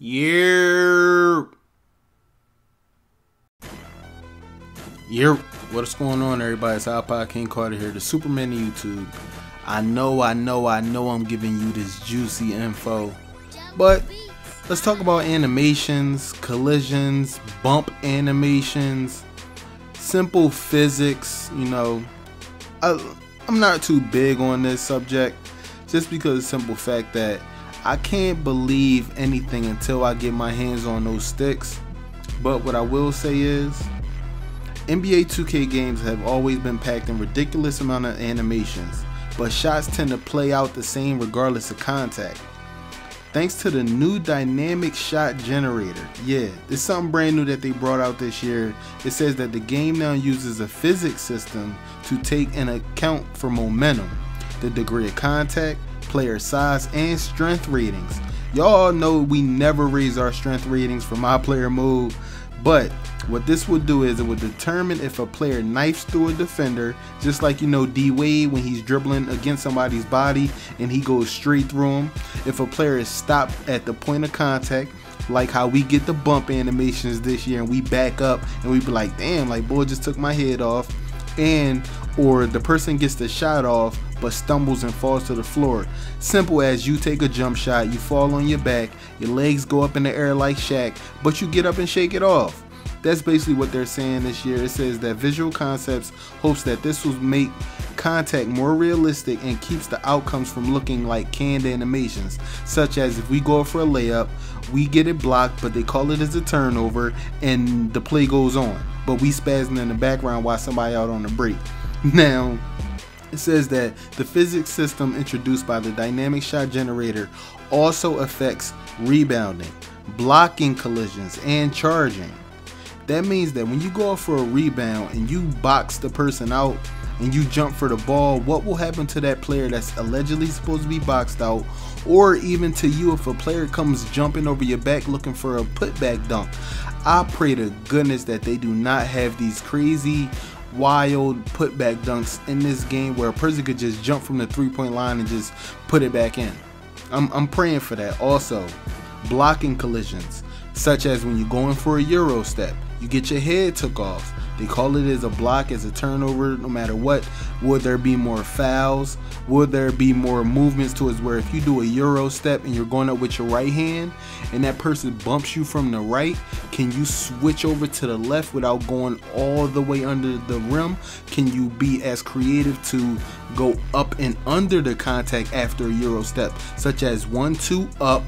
Year. Year. What is going on, everybody? It's iPod King Carter here, the Superman of YouTube. I know, I know, I know I'm giving you this juicy info, but let's talk about animations, collisions, bump animations, simple physics. You know, I, I'm not too big on this subject just because simple fact that I can't believe anything until I get my hands on those sticks. But what I will say is, NBA 2K games have always been packed in ridiculous amount of animations, but shots tend to play out the same regardless of contact. Thanks to the new dynamic shot generator. Yeah, it's something brand new that they brought out this year. It says that the game now uses a physics system to take an account for momentum, the degree of contact, player size, and strength ratings. Y'all know we never raise our strength ratings for my player move, but what this would do is it would determine if a player knifes through a defender, just like you know D Wade when he's dribbling against somebody's body and he goes straight through him. If a player is stopped at the point of contact, like how we get the bump animations this year and we back up and we be like, damn, like boy just took my head off. And or the person gets the shot off but stumbles and falls to the floor. Simple as you take a jump shot, you fall on your back, your legs go up in the air like Shaq, but you get up and shake it off. That's basically what they're saying this year. It says that Visual Concepts hopes that this will make contact more realistic and keeps the outcomes from looking like canned animations, such as if we go for a layup, we get it blocked, but they call it as a turnover, and the play goes on. But we spazzing in the background while somebody out on the break. Now, it says that the physics system introduced by the dynamic shot generator also affects rebounding, blocking collisions, and charging. That means that when you go for a rebound and you box the person out and you jump for the ball, what will happen to that player that's allegedly supposed to be boxed out? Or even to you if a player comes jumping over your back looking for a putback dunk. I pray to goodness that they do not have these crazy wild putback dunks in this game where a person could just jump from the three point line and just put it back in. I'm, I'm praying for that. Also, blocking collisions, such as when you're going for a Euro step you get your head took off. They call it as a block, as a turnover, no matter what. Would there be more fouls? Would there be more movements towards where if you do a Euro step and you're going up with your right hand and that person bumps you from the right, can you switch over to the left without going all the way under the rim? Can you be as creative to go up and under the contact after a Euro step, such as one, two, up,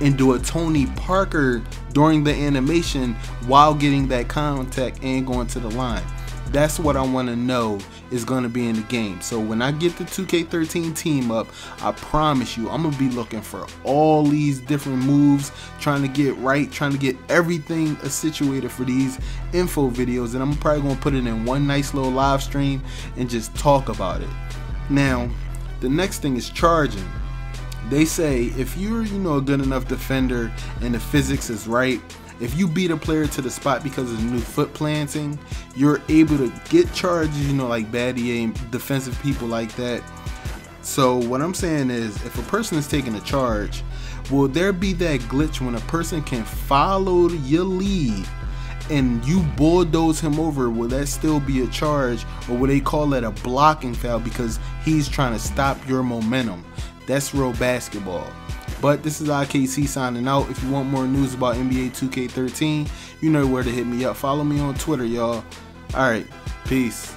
and do a Tony Parker during the animation while getting that contact and going to the line. That's what I want to know is going to be in the game. So when I get the 2K13 team up, I promise you, I'm going to be looking for all these different moves, trying to get right, trying to get everything situated for these info videos. And I'm probably going to put it in one nice little live stream and just talk about it. Now, the next thing is charging they say if you're you know a good enough defender and the physics is right if you beat a player to the spot because of the new foot planting you're able to get charges you know like Battier and defensive people like that so what i'm saying is if a person is taking a charge will there be that glitch when a person can follow your lead and you bulldoze him over, will that still be a charge or will they call that a blocking foul because he's trying to stop your momentum? That's real basketball. But this is IKC signing out. If you want more news about NBA 2K13, you know where to hit me up. Follow me on Twitter, y'all. All right, peace.